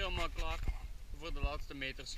helemaal klaar voor de laatste meters.